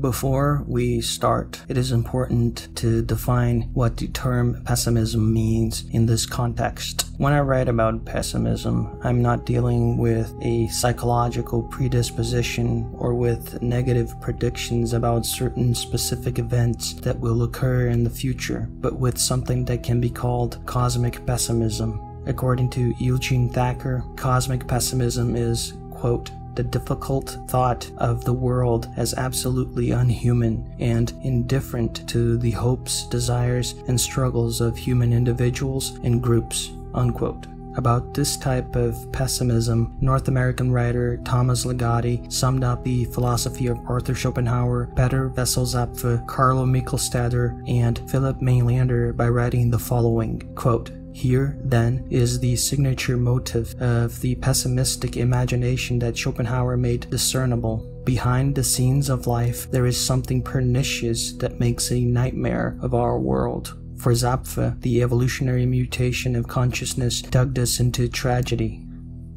Before we start, it is important to define what the term pessimism means in this context. When I write about pessimism, I'm not dealing with a psychological predisposition or with negative predictions about certain specific events that will occur in the future, but with something that can be called cosmic pessimism. According to Eugene Thacker, cosmic pessimism is, quote, the difficult thought of the world as absolutely unhuman and indifferent to the hopes, desires, and struggles of human individuals and groups. Unquote. About this type of pessimism, North American writer Thomas Ligotti summed up the philosophy of Arthur Schopenhauer, Peter Wessel Zapffe, Carlo Michelstaedter, and Philip Mainlander by writing the following quote, here, then, is the signature motive of the pessimistic imagination that Schopenhauer made discernible. Behind the scenes of life, there is something pernicious that makes a nightmare of our world. For Zapffe, the evolutionary mutation of consciousness dug us into tragedy.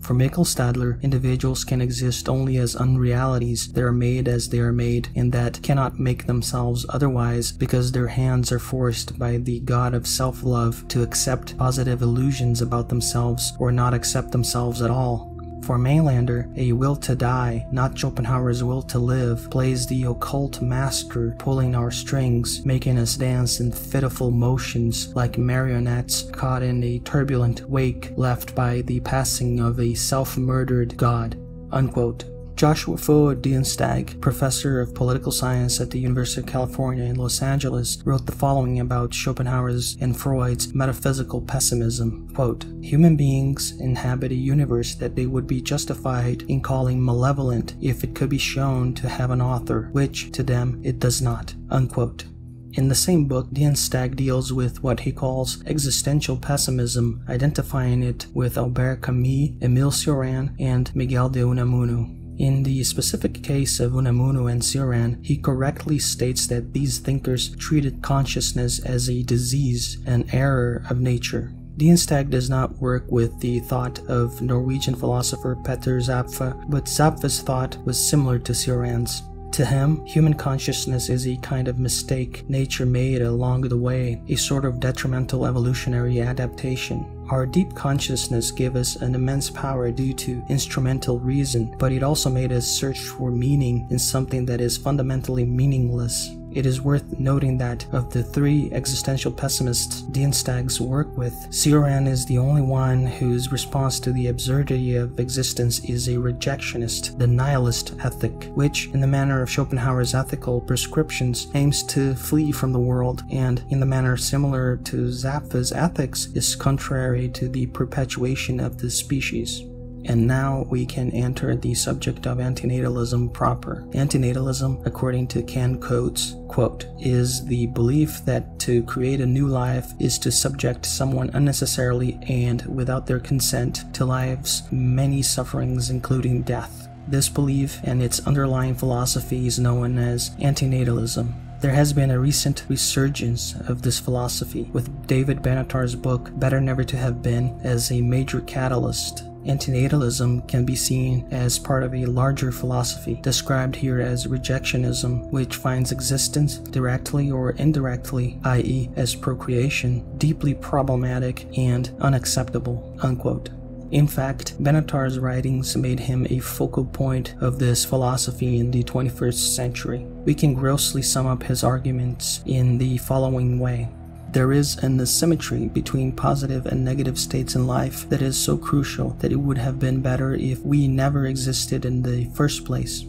For Michelstaedter, individuals can exist only as unrealities that are made as they are made and that cannot make themselves otherwise because their hands are forced by the god of self-love to accept positive illusions about themselves or not accept themselves at all. For Mainlander, a will to die, not Schopenhauer's will to live, plays the occult master pulling our strings, making us dance in fitful motions like marionettes caught in a turbulent wake left by the passing of a self-murdered god. Unquote. Joshua Foa Dienstag, professor of political science at the University of California in Los Angeles, wrote the following about Schopenhauer's and Freud's metaphysical pessimism. Quote, Human beings inhabit a universe that they would be justified in calling malevolent if it could be shown to have an author, which, to them, it does not. Unquote. In the same book, Dienstag deals with what he calls existential pessimism, identifying it with Albert Camus, Emil Cioran, and Miguel de Unamuno. In the specific case of Unamuno and Cioran, he correctly states that these thinkers treated consciousness as a disease, an error of nature. Dienstag does not work with the thought of Norwegian philosopher Peter Zapffe, but Zapffe's thought was similar to Cioran's. To him, human consciousness is a kind of mistake nature made along the way, a sort of detrimental evolutionary adaptation. Our deep consciousness gave us an immense power due to instrumental reason, but it also made us search for meaning in something that is fundamentally meaningless. It is worth noting that of the three existential pessimists Dienstags work with, Cioran is the only one whose response to the absurdity of existence is a rejectionist, the nihilist ethic, which, in the manner of Schopenhauer's ethical prescriptions, aims to flee from the world, and, in the manner similar to Zapffe's ethics, is contrary to the perpetuation of the species. And now we can enter the subject of antinatalism proper. Antinatalism, according to Ken Coates, quote, is the belief that to create a new life is to subject someone unnecessarily and without their consent to lives many sufferings including death. This belief and its underlying philosophy is known as antinatalism. There has been a recent resurgence of this philosophy, with David Benatar's book Better Never to Have Been as a major catalyst Antinatalism can be seen as part of a larger philosophy, described here as rejectionism, which finds existence, directly or indirectly, i.e., as procreation, deeply problematic and unacceptable. Unquote. In fact, Benatar's writings made him a focal point of this philosophy in the 21st century. We can grossly sum up his arguments in the following way. There is an asymmetry between positive and negative states in life that is so crucial that it would have been better if we never existed in the first place.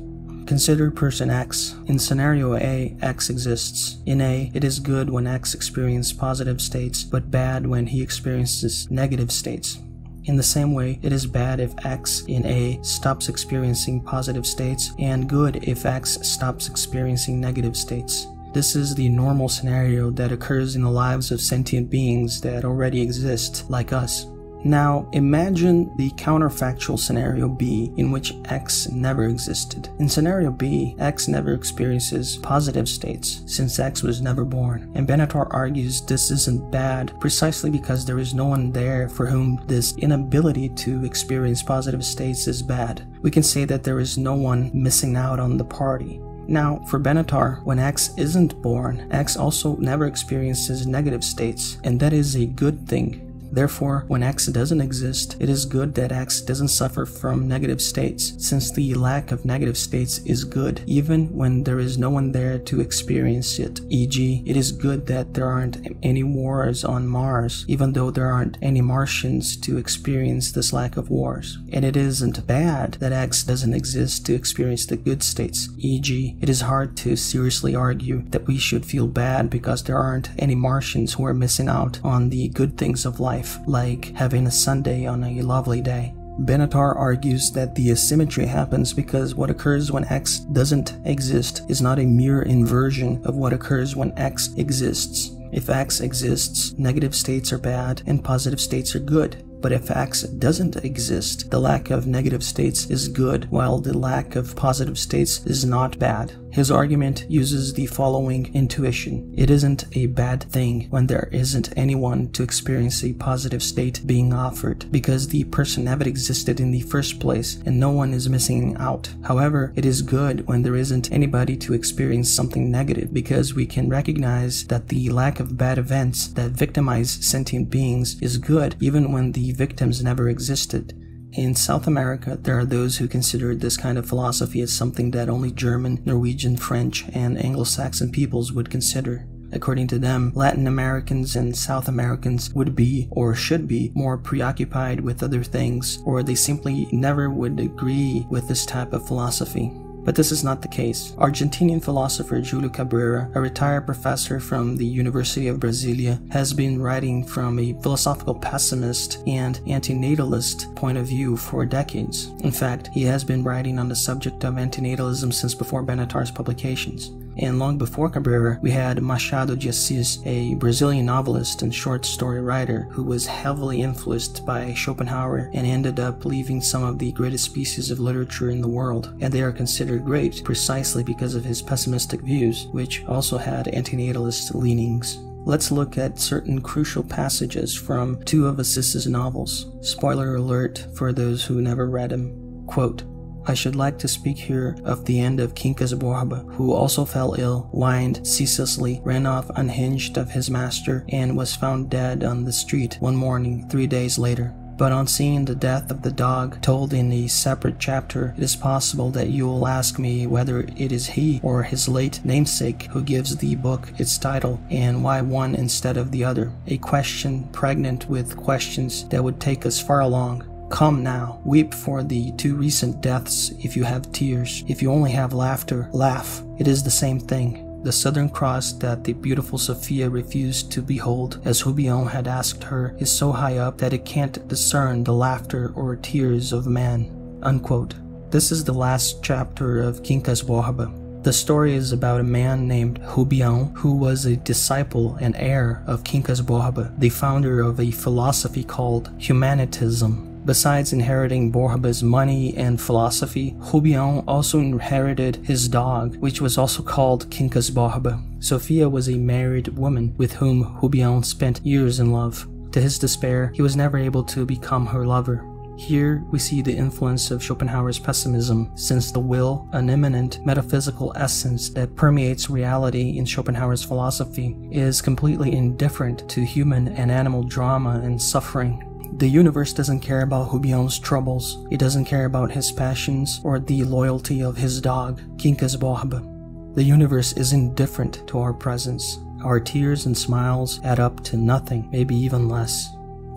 Consider person X. In scenario A, X exists. In A, it is good when X experiences positive states, but bad when he experiences negative states. In the same way, it is bad if X in A stops experiencing positive states, and good if X stops experiencing negative states. This is the normal scenario that occurs in the lives of sentient beings that already exist, like us. Now, imagine the counterfactual scenario B in which X never existed. In scenario B, X never experiences positive states since X was never born. And Benatar argues this isn't bad precisely because there is no one there for whom this inability to experience positive states is bad. We can say that there is no one missing out on the party. Now, for Benatar, when X isn't born, X also never experiences negative states, and that is a good thing Therefore, when X doesn't exist, it is good that X doesn't suffer from negative states, since the lack of negative states is good, even when there is no one there to experience it. E.g., it is good that there aren't any wars on Mars, even though there aren't any Martians to experience this lack of wars. And it isn't bad that X doesn't exist to experience the good states. E.g., it is hard to seriously argue that we should feel bad because there aren't any Martians who are missing out on the good things of life life, like having a Sunday on a lovely day. Benatar argues that the asymmetry happens because what occurs when X doesn't exist is not a mere inversion of what occurs when X exists. If X exists, negative states are bad and positive states are good. But if X doesn't exist, the lack of negative states is good, while the lack of positive states is not bad. His argument uses the following intuition. It isn't a bad thing when there isn't anyone to experience a positive state being offered, because the person never existed in the first place and no one is missing out. However, it is good when there isn't anybody to experience something negative, because we can recognize that the lack of bad events that victimize sentient beings is good even when the victims never existed. In South America, there are those who consider this kind of philosophy as something that only German, Norwegian, French, and Anglo Saxon peoples would consider. According to them, Latin Americans and South Americans would be, or should be, more preoccupied with other things, or they simply never would agree with this type of philosophy. But this is not the case. Argentinian philosopher Julio Cabrera, a retired professor from the University of Brasilia, has been writing from a philosophical pessimist and antinatalist point of view for decades. In fact, he has been writing on the subject of antinatalism since before Benatar's publications. And long before Cabrera, we had Machado de Assis, a Brazilian novelist and short story writer who was heavily influenced by Schopenhauer and ended up leaving some of the greatest pieces of literature in the world. And they are considered great precisely because of his pessimistic views, which also had antinatalist leanings. Let's look at certain crucial passages from two of Assis's novels. Spoiler alert for those who never read them. Quote, I should like to speak here of the end of Quincas Borba, who also fell ill, whined ceaselessly, ran off unhinged of his master, and was found dead on the street one morning three days later. But on seeing the death of the dog told in a separate chapter, it is possible that you will ask me whether it is he or his late namesake who gives the book its title, and why one instead of the other. A question pregnant with questions that would take us far along. Come now, weep for the two recent deaths if you have tears. If you only have laughter, laugh. It is the same thing. The Southern Cross that the beautiful Sophia refused to behold, as Rubião had asked her, is so high up that it can't discern the laughter or tears of man. Unquote. This is the last chapter of Quincas Borba. The story is about a man named Rubião, who was a disciple and heir of Quincas Borba, the founder of a philosophy called Humanitism. Besides inheriting Borba's money and philosophy, Rubião also inherited his dog, which was also called Quincas Borba. Sophia was a married woman with whom Rubião spent years in love. To his despair, he was never able to become her lover. Here we see the influence of Schopenhauer's pessimism, since the will, an immanent metaphysical essence that permeates reality in Schopenhauer's philosophy, is completely indifferent to human and animal drama and suffering. The universe doesn't care about Rubião's troubles, it doesn't care about his passions or the loyalty of his dog, Quincas Borba. The universe is indifferent to our presence. Our tears and smiles add up to nothing, maybe even less.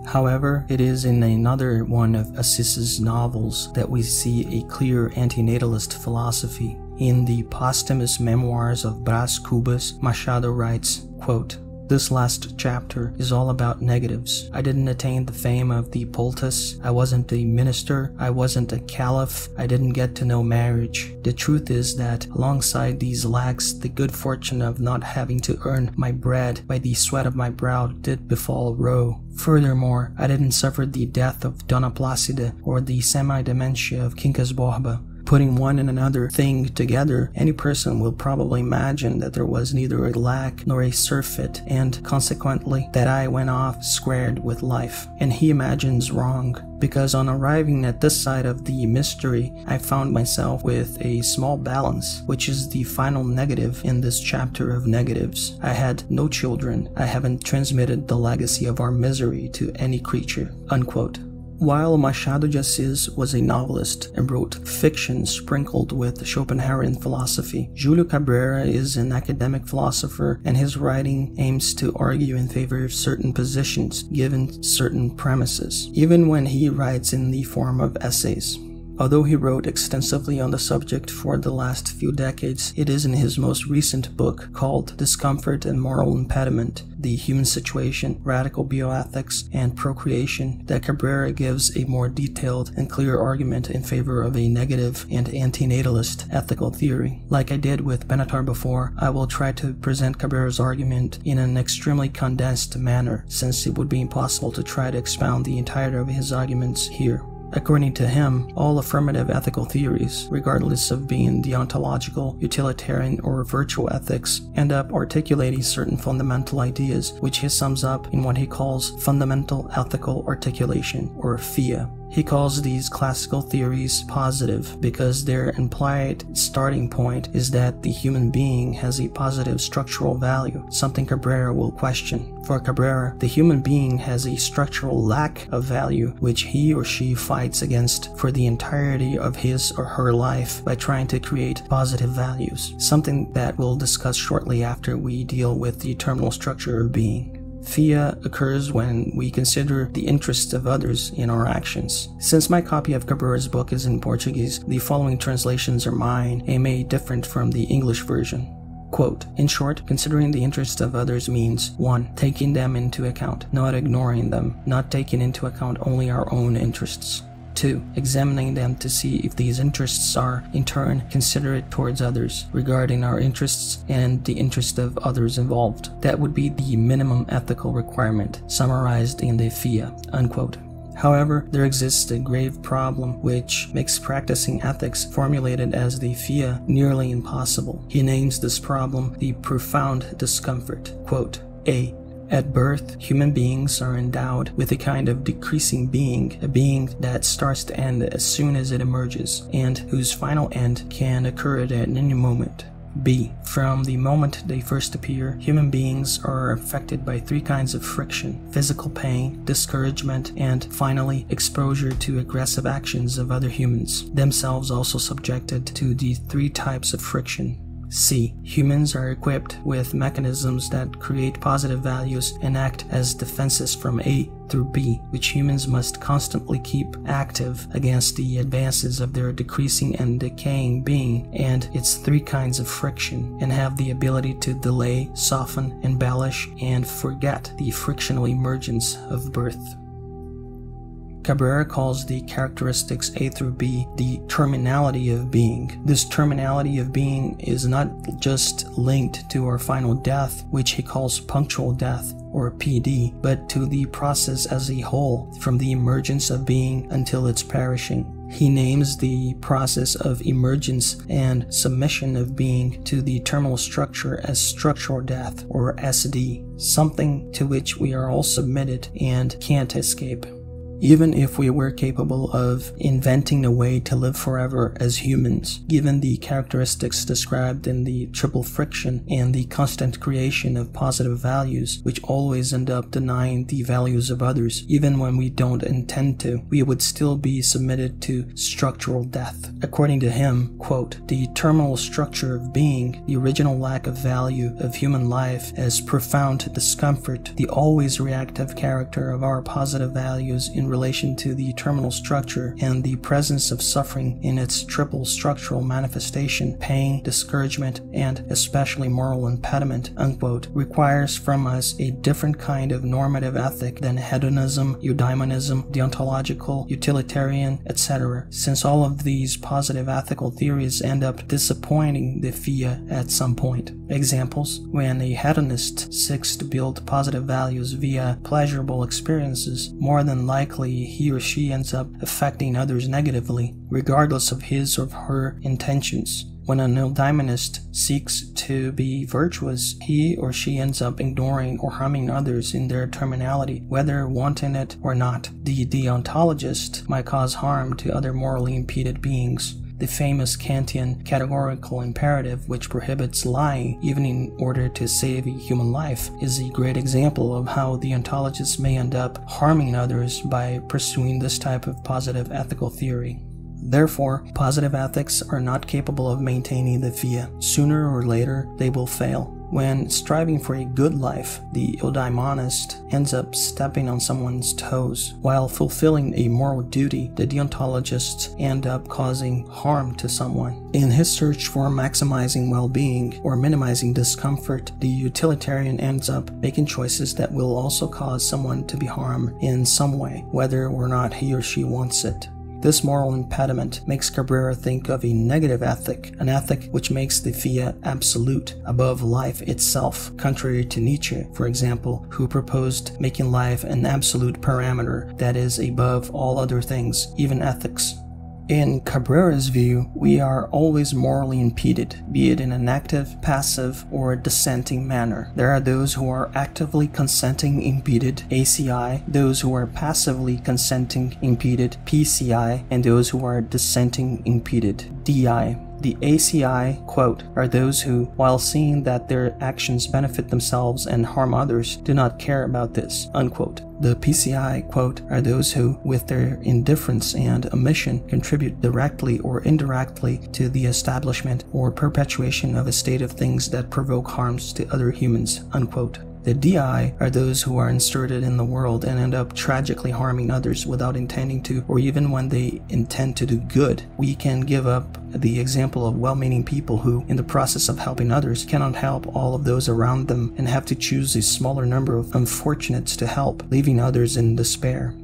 However, it is in another one of Assis's novels that we see a clear antinatalist philosophy. In the posthumous memoirs of Bras Cubas, Machado writes, quote, this last chapter is all about negatives. I didn't attain the fame of the poultice. I wasn't a minister. I wasn't a caliph. I didn't get to know marriage. The truth is that alongside these lacks, the good fortune of not having to earn my bread by the sweat of my brow did befall Ro. Furthermore, I didn't suffer the death of Dona Placida or the semi-dementia of Quincas Borba. Putting one and another thing together, any person will probably imagine that there was neither a lack nor a surfeit, and consequently that I went off squared with life. And he imagines wrong, because on arriving at this side of the mystery, I found myself with a small balance, which is the final negative in this chapter of negatives. I had no children. I haven't transmitted the legacy of our misery to any creature. Unquote. While Machado de Assis was a novelist and wrote fiction sprinkled with Schopenhauerian philosophy, Julio Cabrera is an academic philosopher and his writing aims to argue in favor of certain positions given certain premises, even when he writes in the form of essays. Although he wrote extensively on the subject for the last few decades, it is in his most recent book called Discomfort and Moral Impediment The Human Situation, Radical Bioethics, and Procreation that Cabrera gives a more detailed and clear argument in favor of a negative and antinatalist ethical theory. Like I did with Benatar before, I will try to present Cabrera's argument in an extremely condensed manner, since it would be impossible to try to expound the entirety of his arguments here. According to him, all affirmative ethical theories, regardless of being deontological, utilitarian, or virtue ethics, end up articulating certain fundamental ideas, which he sums up in what he calls fundamental ethical articulation, or FIA. He calls these classical theories positive because their implied starting point is that the human being has a positive structural value, something Cabrera will question. For Cabrera, the human being has a structural lack of value which he or she fights against for the entirety of his or her life by trying to create positive values, something that we'll discuss shortly after we deal with the terminal structure of being. Fia occurs when we consider the interests of others in our actions. Since my copy of Cabrera's book is in Portuguese, the following translations are mine and may different from the English version. Quote, in short, considering the interests of others means 1. Taking them into account, not ignoring them, not taking into account only our own interests. 2. Examining them to see if these interests are, in turn, considerate towards others, regarding our interests and the interests of others involved. That would be the minimum ethical requirement, summarized in the FIA. Unquote. However, there exists a grave problem which makes practicing ethics formulated as the FIA nearly impossible. He names this problem the profound discomfort. Quote, A. At birth, human beings are endowed with a kind of decreasing being, a being that starts to end as soon as it emerges, and whose final end can occur at any moment. B. From the moment they first appear, human beings are affected by three kinds of friction physical pain, discouragement, and finally, exposure to aggressive actions of other humans, themselves also subjected to the three types of friction C. Humans are equipped with mechanisms that create positive values and act as defenses from A through B, which humans must constantly keep active against the advances of their decreasing and decaying being and its three kinds of friction, and have the ability to delay, soften, embellish, and forget the frictional emergence of birth. Cabrera calls the characteristics A through B the terminality of being. This terminality of being is not just linked to our final death, which he calls punctual death, or PD, but to the process as a whole, from the emergence of being until its perishing. He names the process of emergence and submission of being to the terminal structure as structural death, or SD, something to which we are all submitted and can't escape. Even if we were capable of inventing a way to live forever as humans, given the characteristics described in the triple friction and the constant creation of positive values, which always end up denying the values of others, even when we don't intend to, we would still be submitted to structural death. According to him, quote, the terminal structure of being, the original lack of value of human life as profound discomfort, the always reactive character of our positive values in relation to the terminal structure and the presence of suffering in its triple structural manifestation, pain, discouragement, and especially moral impediment, unquote, requires from us a different kind of normative ethic than hedonism, eudaimonism, deontological, utilitarian, etc., since all of these positive ethical theories end up disappointing the FIA at some point. Examples when a hedonist seeks to build positive values via pleasurable experiences, more than likely he or she ends up affecting others negatively, regardless of his or her intentions. When a eudaimonist seeks to be virtuous, he or she ends up ignoring or harming others in their terminality, whether wanting it or not. The deontologist might cause harm to other morally impeded beings. The famous Kantian categorical imperative, which prohibits lying even in order to save a human life, is a great example of how deontologists may end up harming others by pursuing this type of positive ethical theory. Therefore, positive ethics are not capable of maintaining the FIA. Sooner or later, they will fail. When striving for a good life, the eudaimonist ends up stepping on someone's toes. While fulfilling a moral duty, the deontologists end up causing harm to someone. In his search for maximizing well being or minimizing discomfort, the utilitarian ends up making choices that will also cause someone to be harmed in some way, whether or not he or she wants it. This moral impediment makes Cabrera think of a negative ethic, an ethic which makes the FIA absolute above life itself, contrary to Nietzsche, for example, who proposed making life an absolute parameter that is above all other things, even ethics. In Cabrera's view, we are always morally impeded, be it in an active, passive, or dissenting manner. There are those who are actively consenting impeded, ACI, those who are passively consenting impeded, PCI, and those who are dissenting impeded, DI. The ACI, quote, are those who, while seeing that their actions benefit themselves and harm others, do not care about this, unquote. The PCI, quote, are those who, with their indifference and omission, contribute directly or indirectly to the establishment or perpetuation of a state of things that provoke harms to other humans, unquote. The DI are those who are inserted in the world and end up tragically harming others without intending to, or even when they intend to do good. We can give up the example of well meaning people who, in the process of helping others, cannot help all of those around them and have to choose a smaller number of unfortunates to help, leaving others in despair.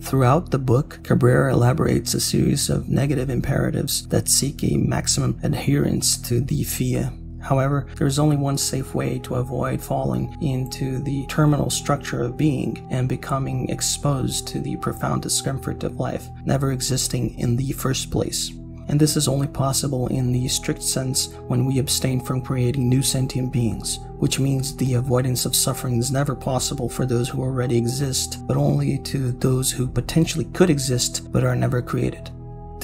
Throughout the book, Cabrera elaborates a series of negative imperatives that seek a maximum adherence to the FIA. However, there is only one safe way to avoid falling into the terminal structure of being and becoming exposed to the profound discomfort of life, never existing in the first place. And this is only possible in the strict sense when we abstain from creating new sentient beings, which means the avoidance of suffering is never possible for those who already exist, but only to those who potentially could exist but are never created.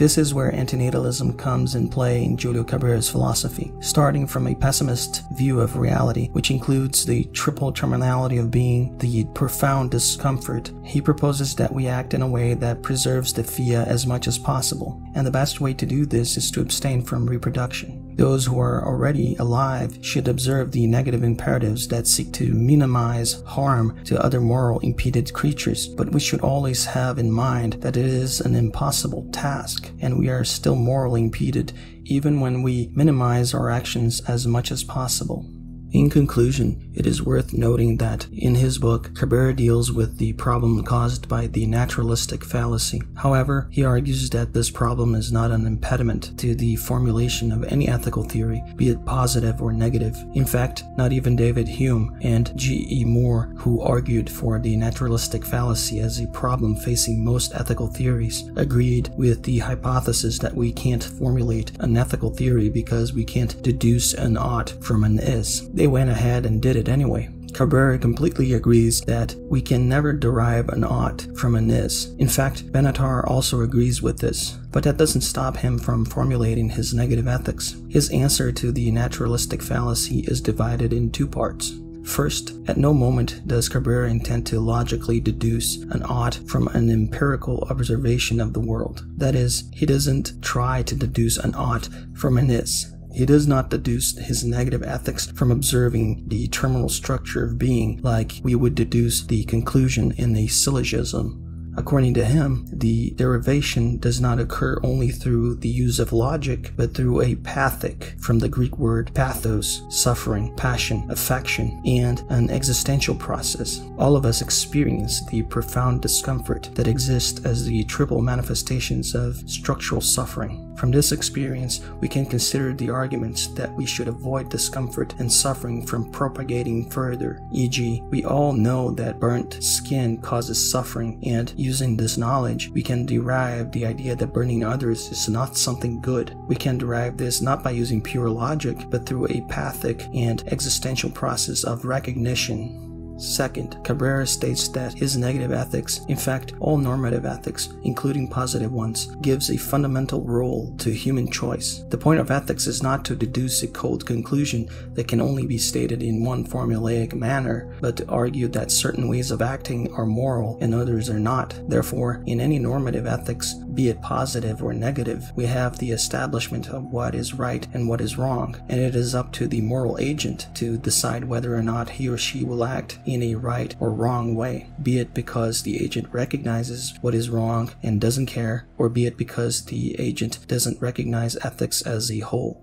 This is where antinatalism comes in play in Julio Cabrera's philosophy, starting from a pessimist view of reality, which includes the triple terminality of being, the profound discomfort. He proposes that we act in a way that preserves the FIA as much as possible, and the best way to do this is to abstain from reproduction. Those who are already alive should observe the negative imperatives that seek to minimize harm to other moral impeded creatures, but we should always have in mind that it is an impossible task, and we are still morally impeded even when we minimize our actions as much as possible. In conclusion, it is worth noting that in his book, Cabrera deals with the problem caused by the naturalistic fallacy. However, he argues that this problem is not an impediment to the formulation of any ethical theory, be it positive or negative. In fact, not even David Hume and G.E. Moore, who argued for the naturalistic fallacy as a problem facing most ethical theories, agreed with the hypothesis that we can't formulate an ethical theory because we can't deduce an ought from an is. They went ahead and did it anyway. Cabrera completely agrees that we can never derive an ought from an is. In fact, Benatar also agrees with this, but that doesn't stop him from formulating his negative ethics. His answer to the naturalistic fallacy is divided in two parts. First, at no moment does Cabrera intend to logically deduce an ought from an empirical observation of the world. That is, he doesn't try to deduce an ought from an is. He does not deduce his negative ethics from observing the terminal structure of being like we would deduce the conclusion in a syllogism. According to him, the derivation does not occur only through the use of logic, but through a pathic, from the Greek word pathos, suffering, passion, affection, and an existential process. All of us experience the profound discomfort that exists as the triple manifestations of structural suffering. From this experience, we can consider the arguments that we should avoid discomfort and suffering from propagating further. E.g., we all know that burnt skin causes suffering, and using this knowledge, we can derive the idea that burning others is not something good. We can derive this not by using pure logic, but through a pathic and existential process of recognition. Second, Cabrera states that his negative ethics, in fact, all normative ethics, including positive ones, gives a fundamental role to human choice. The point of ethics is not to deduce a cold conclusion that can only be stated in one formulaic manner, but to argue that certain ways of acting are moral and others are not. Therefore, in any normative ethics, be it positive or negative, we have the establishment of what is right and what is wrong, and it is up to the moral agent to decide whether or not he or she will act in a right or wrong way, be it because the agent recognizes what is wrong and doesn't care, or be it because the agent doesn't recognize ethics as a whole.